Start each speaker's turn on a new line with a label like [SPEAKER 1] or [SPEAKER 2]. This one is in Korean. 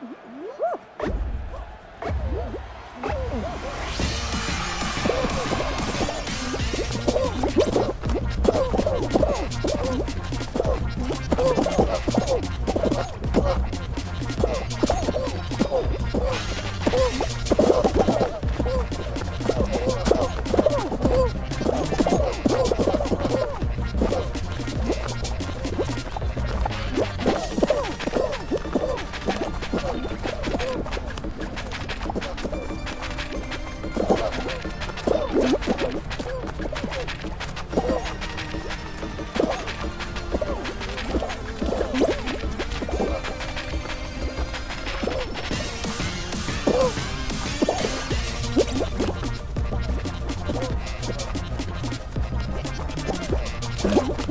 [SPEAKER 1] Woo! You